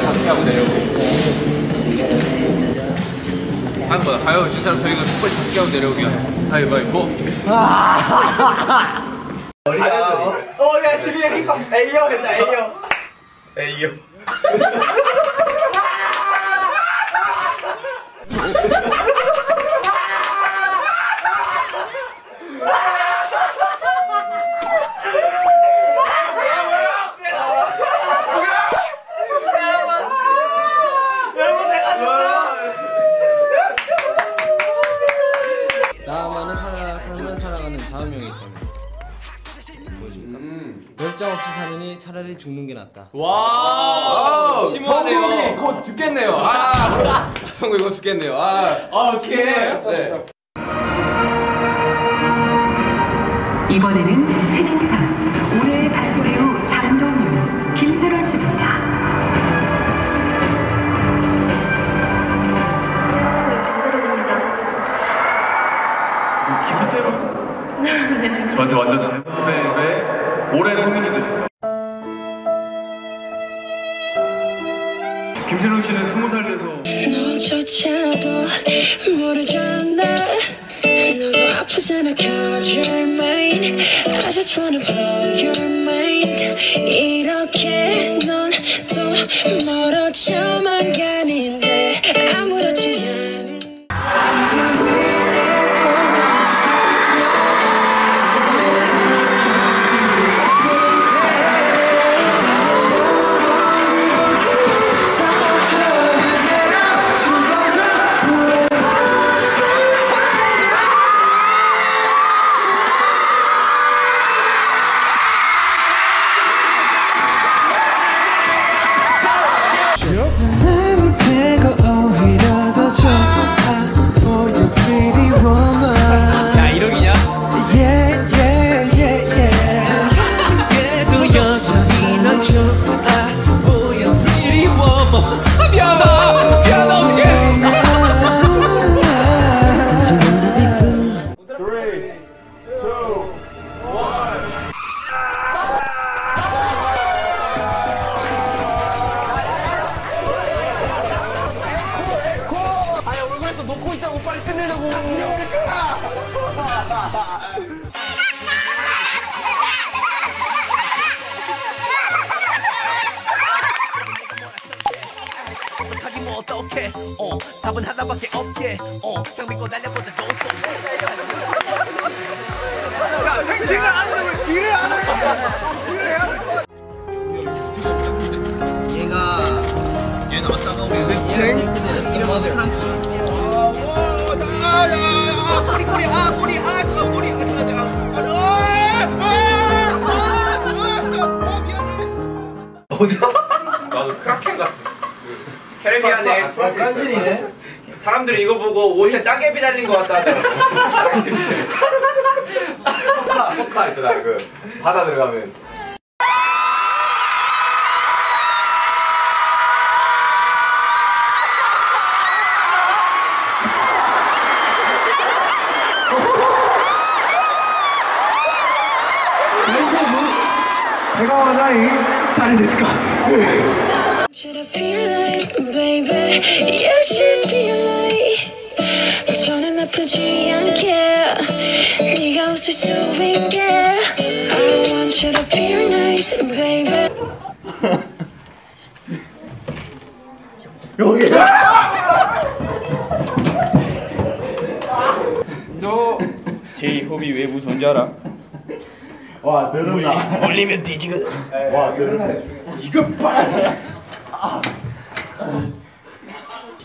잡기하고 내려오고 하는 거야 가요 진짜로 저희가 정말 잡기하고 내려오기야 가위바위보 어야 지민이 힙합 A형 했다 에이요 나만 차라리 죽는 게 낫다. 와. 정국이 곧 죽겠네요. 아. 정국이 곧 죽겠네요. 아. 아, 어떡해 네. 이번에는 신인상 올해 발표 배우 장동윤, 김세론 씨입니다. 저한테 완전 김세롱 씨는 스무 살 돼서 너조차도 모르잖아 너도 아프잖아 cause you're mine I just wanna blow your mind 이렇게 넌 또 멀어져만 가는 답은 하나밖에 없게 어딱 믿고 달려보자 좋소 얘가 얘는 왔다가 오면 얘가 이름은 프랑키 나도 크라켄 같은 캐리비안에 깐진이네 사람들이 이거 보고 옷에 따개비 달린 것 같다 하더라고. 포카 포카 있잖아 그. 바다 들어가면. baby? You should 아프지 않게 네가 웃을 수 있게. I want you to be your night, baby. 너 제이홉이 왜 무서운지 알아? 와 늘었나? 올리면 뒤지거든 와 늘었나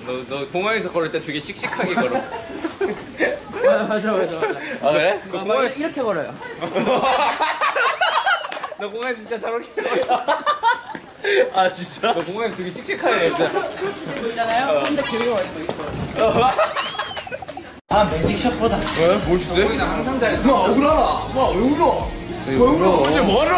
너, 너 공항에서 걸을 때 되게 씩씩하게 걸어 맞아 맞아 맞아 아 그래? 아, 막 이렇게 걸어요 너 공항에서 진짜 저렇게 걸어 아 진짜? 너 공항에서 되게 씩씩하게 걸어 있잖아요 혼자 기울여 가지고 아 매직 샷보다 왜? 뭘 주세? 항상 잘했어 와 억울하다 와왜 울어 왜 울어 이제 뭐하러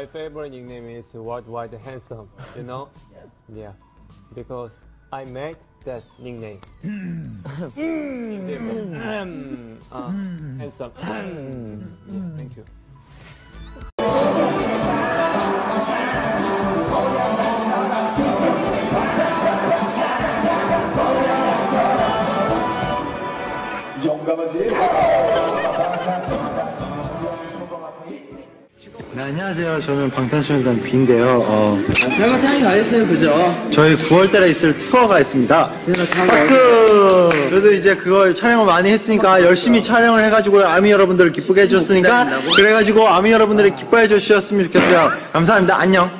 my favorite nickname is White White Handsome. You know? Yeah, because I made that nickname. uh, handsome. Thank you. 저는 방탄소년단 B인데요. 어, 제가 태양이 다 했어요, 그죠? 저희 9월달에 있을 투어가 있습니다. 제가 참 박수! 그래도 이제 그거 촬영을 많이 했으니까 열심히 촬영을 해가지고 아미 여러분들을 기쁘게 해주셨으니까 그래가지고 아미 여러분들이 기뻐해 주셨으면 좋겠어요. 감사합니다. 안녕.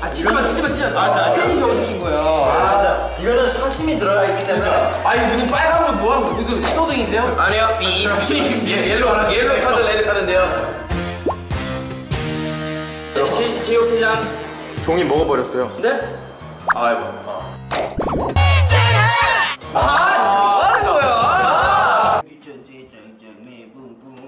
아, 찢지마, 찢지마, 찢지마. 아, 팬이 적어주신 거예요. 이거는 사심이 들어가 있기 때문에 아니, 무슨 빨간 건 뭐야? 무슨 신호등인데요? 아니요. 예, 옐로, 옐로 카드, 레드 카드인데요. 제, 제호 퇴장. 종이 먹어버렸어요. 네? 아이고. 아, 뭐 하는 거야? 아, 눈물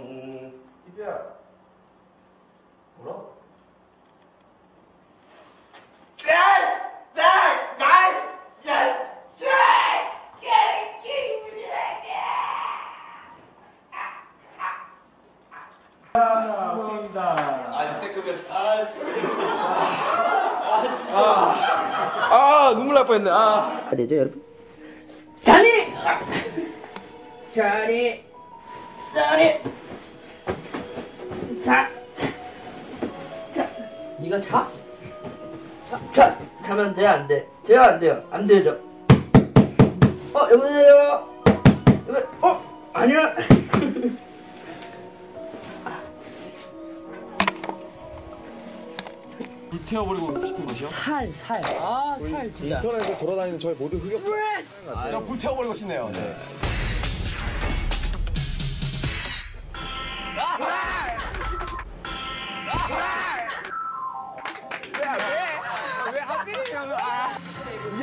날 뻔했네. 아. 되죠, 여러분? 자니! 자니! 자니! 자! 자! 니가 자? 자, 자! 자면 돼, 안 돼? 돼요, 안 돼요? 안 되죠? 어, 여보세요? 여보, 어? 아니야! 태워버리고 싶은 것이요? 살, 살. 아, 살, 진짜. 인터넷에서 돌아다니는 저의 모든 흑역사. 그냥 불태워버리고 싶네요. 네.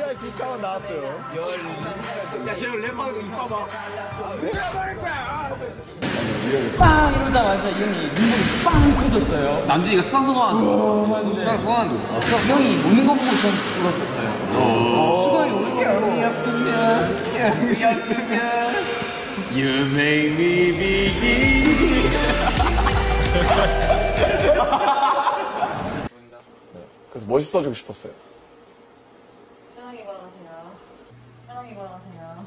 이할 비타만 나왔어요. 야, 쟤 랩하는 거 이뻐 봐. 내가 말할 거야. 빵! 이러자마자 이 형이 눈물이 빵 터졌어요. 남준이가 수상 소감한 거. 수상 소감한 거. 그래서 형이 우는 거 보고 전 울었었어요. 수건이 우는 거 보고. You make me begin. 그래서 멋있어지고 싶었어요. 편하게 걸어가세요. 편하게 걸어가세요.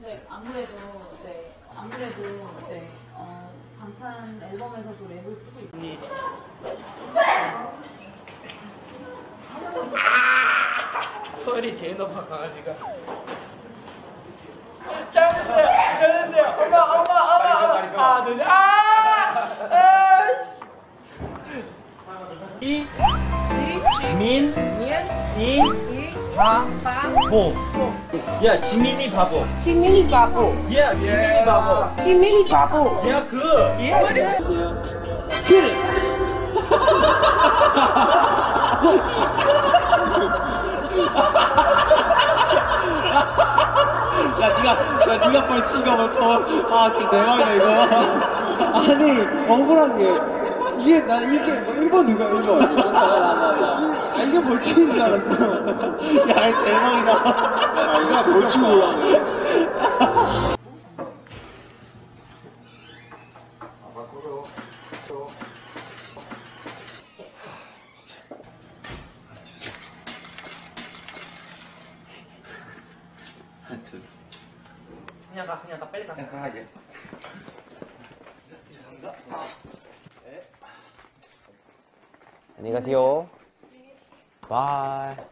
네, 아무래도 네, 아무래도 네, 어, 방탄 앨범에서도 랩을 쓰고 있고. 소리 제일 높아 강아지가. 짜는데요, 짜는데요. 엄마, 엄마, 엄마, 엄마. 하나, 둘, 셋. 아! 아! 이, 민, 이, 바, 보. 야, 지민이 바보. 지민이 바보. 야, 지민이 바보. 지민이 바보. 야, 그. 야, 니가, 야, 니가 벌친 거 봐. 저, 아, 저 대박이다, 이거. 아니 억울한 게 이게 나 이게 뭐 1번 누가 이런 줄 알고 아, 이게 벌칙인 줄 알았어. 야 대박이다. 아 이거 벌칙 몰랐네. 그냥 가 그냥 가. 빨리 가. 그냥 가야지 안녕히 가세요. 바이.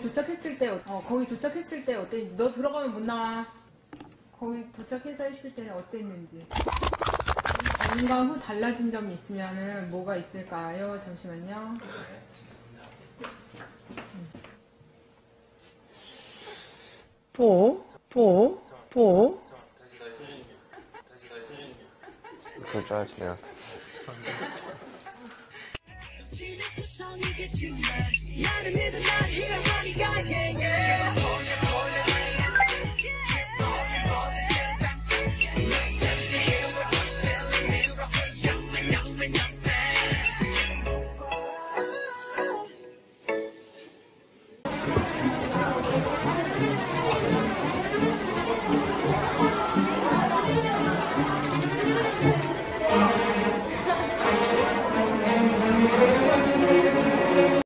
거기 도착했을 때, 어, 거기 도착했을 때 어땠, 너 들어가면 못 나와. 거기 도착해서 했을 때는 어땠는지. 건강 후 달라진 점이 있으면 뭐가 있을까요? 잠시만요. 보, 보, 보. 그럴 줄 알지 내가. 나는 믿음 난 희망하니까 yeah, yeah.